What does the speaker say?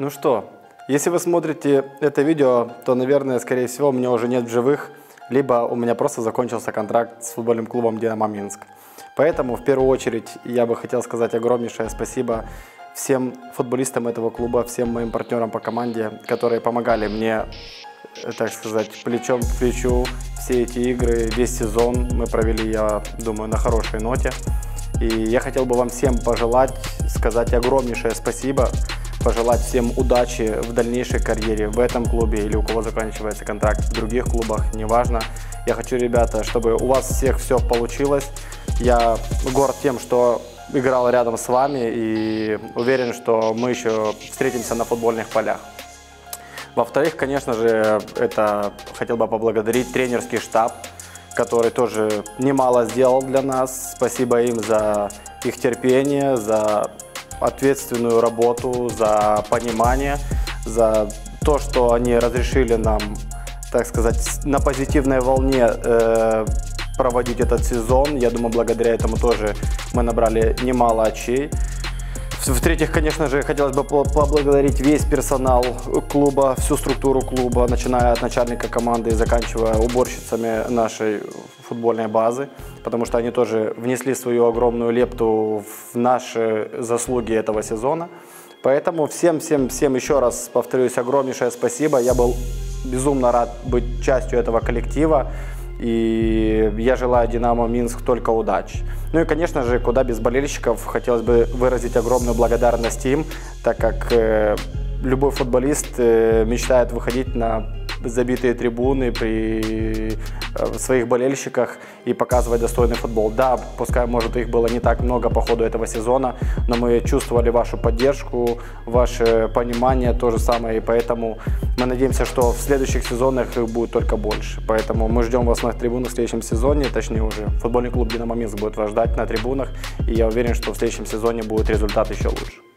Ну что, если вы смотрите это видео, то, наверное, скорее всего, у меня уже нет в живых, либо у меня просто закончился контракт с футбольным клубом «Динамо Минск». Поэтому, в первую очередь, я бы хотел сказать огромнейшее спасибо всем футболистам этого клуба, всем моим партнерам по команде, которые помогали мне, э, так сказать, плечом к плечу все эти игры, весь сезон мы провели, я думаю, на хорошей ноте. И я хотел бы вам всем пожелать, сказать огромнейшее спасибо, пожелать всем удачи в дальнейшей карьере в этом клубе или у кого заканчивается контракт в других клубах, неважно. Я хочу, ребята, чтобы у вас всех все получилось. Я горд тем, что играл рядом с вами и уверен, что мы еще встретимся на футбольных полях. Во-вторых, конечно же, это хотел бы поблагодарить тренерский штаб, который тоже немало сделал для нас. Спасибо им за их терпение, за ответственную работу, за понимание, за то, что они разрешили нам, так сказать, на позитивной волне э, проводить этот сезон. Я думаю, благодаря этому тоже мы набрали немало очей. В-третьих, конечно же, хотелось бы поблагодарить весь персонал клуба, всю структуру клуба, начиная от начальника команды и заканчивая уборщицами нашей футбольной базы, потому что они тоже внесли свою огромную лепту в наши заслуги этого сезона. Поэтому всем-всем-всем еще раз повторюсь огромнейшее спасибо. Я был безумно рад быть частью этого коллектива. И я желаю Динамо Минск только удачи. Ну и, конечно же, куда без болельщиков, хотелось бы выразить огромную благодарность им, так как э, любой футболист э, мечтает выходить на забитые трибуны при э, своих болельщиках и показывать достойный футбол. Да, пускай, может, их было не так много по ходу этого сезона, но мы чувствовали вашу поддержку, ваше понимание, то же самое, и поэтому мы надеемся, что в следующих сезонах их будет только больше. Поэтому мы ждем вас на трибунах в следующем сезоне, точнее уже футбольный клуб «Динамо Минск» будет вас ждать на трибунах, и я уверен, что в следующем сезоне будет результат еще лучше.